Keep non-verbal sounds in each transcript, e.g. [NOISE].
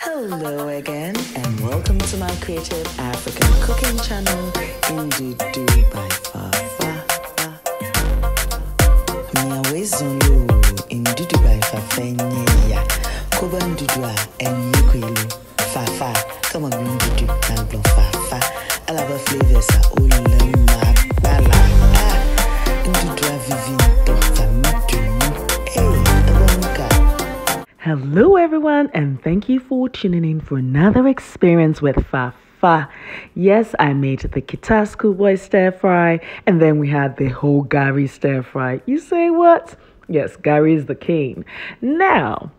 Hello again, and welcome to my creative African cooking channel, Ndudu by Fafa. Miawe Zulu, Ndudu by Fafa Nyeya. Koba Ndudu a enye kwelu. Fafa, come on, now blow Fafa. Alaba flavors Hello, everyone, and thank you for tuning in for another experience with Fafa. Yes, I made the Kita Schoolboy stir fry, and then we had the whole Gari stir fry. You say what? Yes, Gari is the king. Now,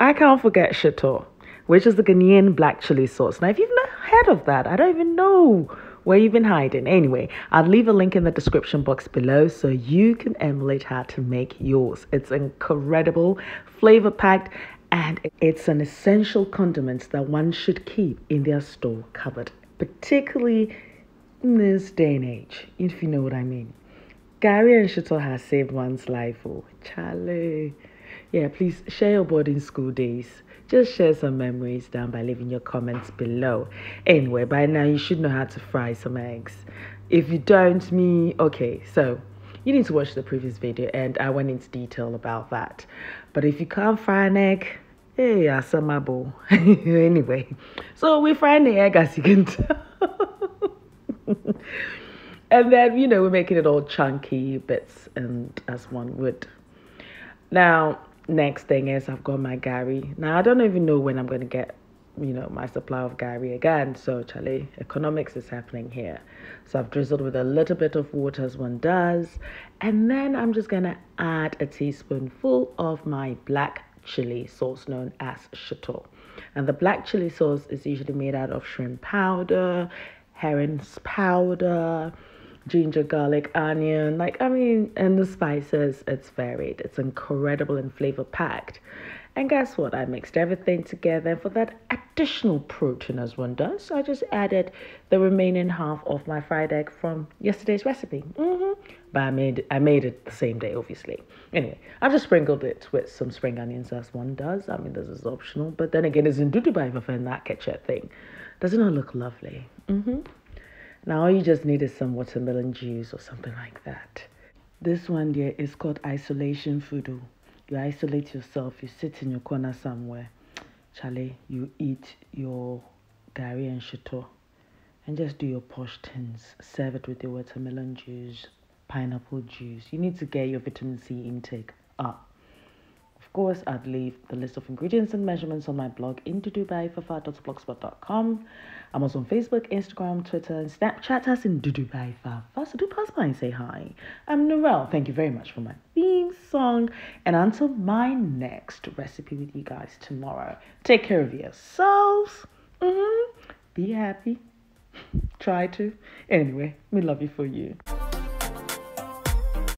I can't forget Shito, which is the Ghanaian black chili sauce. Now, if you've not heard of that, I don't even know where you've been hiding. Anyway, I'll leave a link in the description box below so you can emulate how to make yours. It's incredible, flavor packed, and it's an essential condiment that one should keep in their store cupboard, particularly in this day and age, if you know what I mean. Gari and Shito has saved one's life. Oh, Charlie. Yeah, please share your boarding school days. Just share some memories down by leaving your comments below. Anyway, by now you should know how to fry some eggs. If you don't, me, okay, so you need to watch the previous video and I went into detail about that. But if you can't fry an egg, hey, asamabo. [LAUGHS] anyway, so we fry the egg as you can tell. [LAUGHS] and then, you know, we're making it all chunky bits and as one would. Now, next thing is I've got my Gari. Now, I don't even know when I'm going to get, you know, my supply of Gari again. So, Charlie, economics is happening here. So, I've drizzled with a little bit of water as one does. And then I'm just going to add a teaspoonful of my black chili sauce known as Shito. And the black chili sauce is usually made out of shrimp powder, herring's powder, ginger, garlic, onion. Like, I mean, and the spices, it's varied. It's incredible and flavor packed. And guess what? I mixed everything together. For that additional protein, as one does, I just added the remaining half of my fried egg from yesterday's recipe. Mm-hmm. But I made I made it the same day, obviously. Anyway, I've just sprinkled it with some spring onions, as one does. I mean, this is optional. But then again, it's in Dubai for that ketchup thing. Doesn't it look lovely? Mm-hmm. Now all you just need is some watermelon juice or something like that. This one here is called isolation food. You isolate yourself, you sit in your corner somewhere. Charlie, you eat your Gari and Shito and just do your posh things. Serve it with your watermelon juice, pineapple juice. You need to get your vitamin C intake up. Of course, I'd leave the list of ingredients and measurements on my blog into Dubai for dubaifafa.blogspot.com. I'm also on Facebook, Instagram, Twitter, and Snapchat as in Dubai Fafa. So do pass by and say hi. I'm Narelle. Thank you very much for my theme song. And until my next recipe with you guys tomorrow, take care of yourselves. Mm-hmm. Be happy. Try to. Anyway, we love you for you.